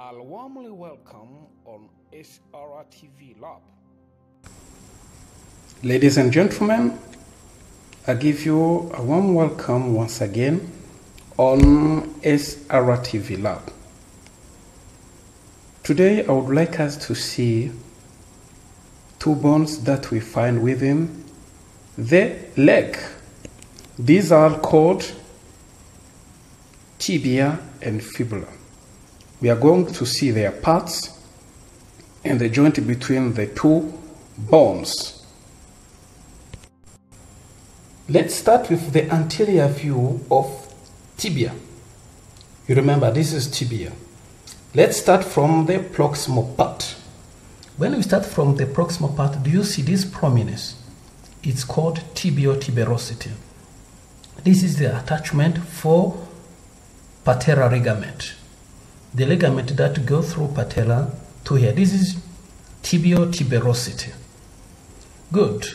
I'll warmly welcome on SRTV Lab. Ladies and gentlemen, I give you a warm welcome once again on SRTV Lab. Today, I would like us to see two bones that we find within the leg. These are called tibia and fibula. We are going to see their parts and the joint between the two bones. Let's start with the anterior view of tibia. You remember this is tibia. Let's start from the proximal part. When we start from the proximal part, do you see this prominence? It's called tibial tuberosity. This is the attachment for patella ligament. The ligament that go through patella to here. This is tibial tuberosity. Good.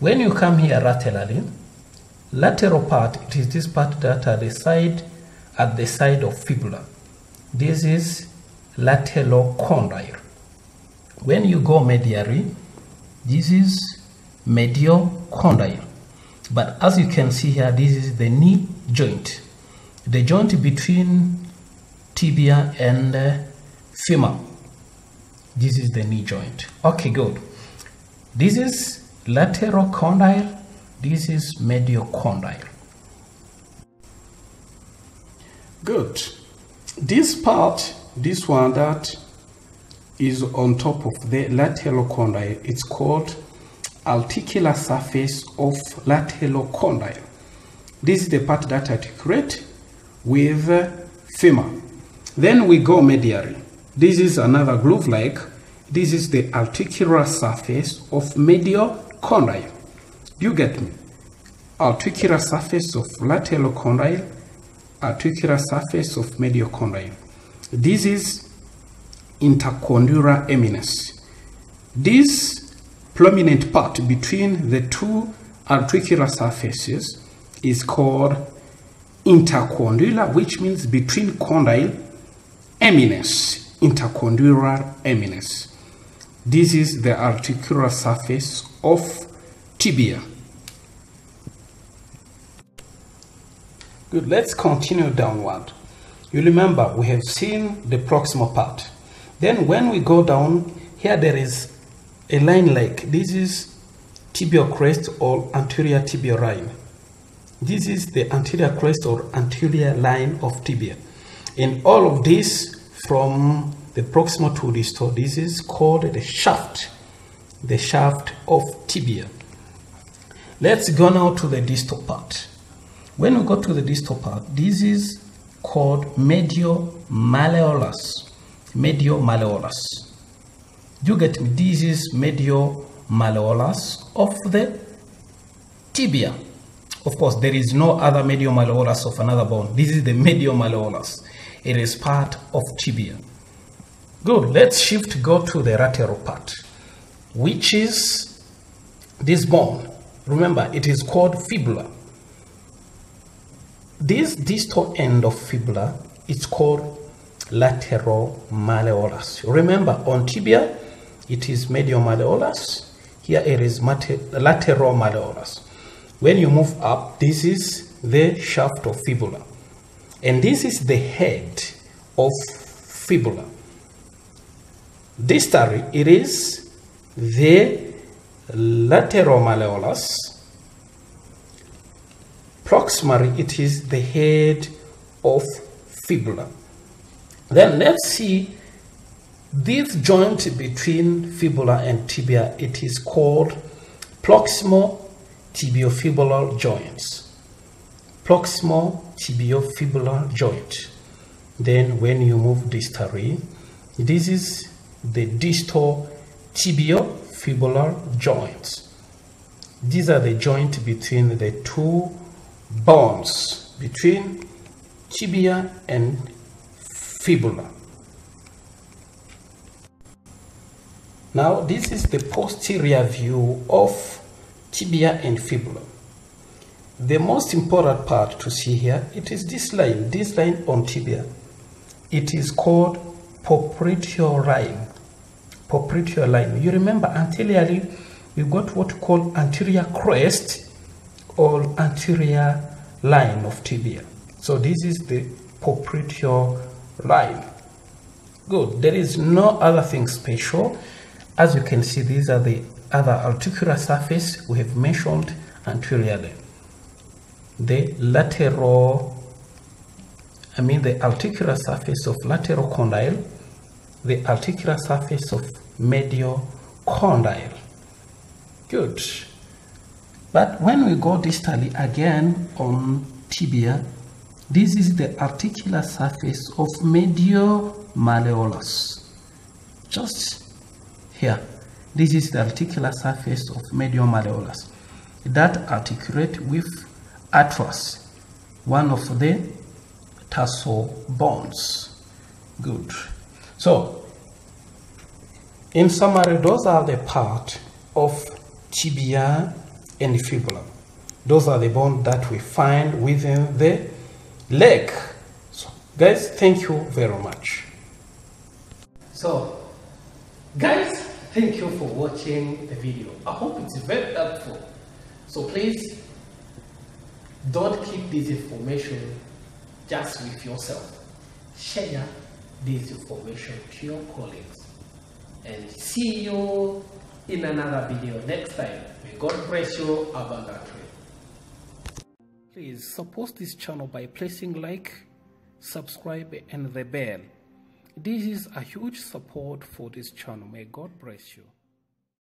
When you come here laterally, lateral part, it is this part that at the side, at the side of fibula. This is lateral condyle. When you go medially, this is medial condyle. But as you can see here, this is the knee joint. The joint between tibia and uh, femur. This is the knee joint. Okay, good. This is lateral condyle. This is medial condyle. Good. This part, this one that is on top of the lateral condyle, it's called articular surface of lateral condyle. This is the part that articulate with femur. Then we go medially. This is another groove-like. This is the articular surface of medial condyle. You get me? Articular surface of lateral condyle, articular surface of medial condyle. This is intercondylar eminence. This prominent part between the two articular surfaces is called intercondylar, which means between condyle eminence, intercondylar eminence. This is the articular surface of tibia. Good, let's continue downward. You remember we have seen the proximal part. Then when we go down, here there is a line like this is tibial crest or anterior tibial line. This is the anterior crest or anterior line of tibia. In all of this from the proximal to distal, this is called the shaft, the shaft of tibia. Let's go now to the distal part. When we go to the distal part, this is called medial malleolus. Medial malleolus. You get me? This is medial malleolus of the tibia. Of course, there is no other medial malleolus of another bone. This is the medial malleolus. It is part of tibia. Good. Let's shift go to the lateral part, which is this bone. Remember, it is called fibula. This distal end of fibula is called lateral malleolus. Remember, on tibia, it is medial malleolus. Here it is lateral malleolus. When you move up, this is the shaft of fibula. And this is the head of fibula. Distally, it is the lateral malleolus. Proximally, it is the head of fibula. Then let's see this joint between fibula and tibia. It is called proximal tibiofibular joints. Proximal tibiofibular joint. Then when you move distally, this is the distal tibiofibular joint. These are the joint between the two bones, between tibia and fibula. Now this is the posterior view of tibia and fibula. The most important part to see here, it is this line, this line on tibia. It is called popliteal line. Popliteal line. You remember anteriorly we got what we call anterior crest or anterior line of tibia. So this is the popliteal line. Good. There is no other thing special. As you can see, these are the other articular surface we have mentioned anteriorly. The lateral, I mean the articular surface of lateral condyle, the articular surface of medial condyle. Good. But when we go distally again on tibia, this is the articular surface of medial malleolus. Just here. This is the articular surface of medial malleolus that articulate with talus, one of the tarsal bones. Good. So, in summary, those are the part of tibia and fibula. Those are the bones that we find within the leg. So, guys, thank you very much. So, guys, thank you for watching the video. I hope it's very helpful. So please, don't keep this information just with yourself. Share this information to your colleagues. And see you in another video next time. May God bless you abundantly. Please support this channel by pressing like, subscribe and the bell. This is a huge support for this channel. May God bless you.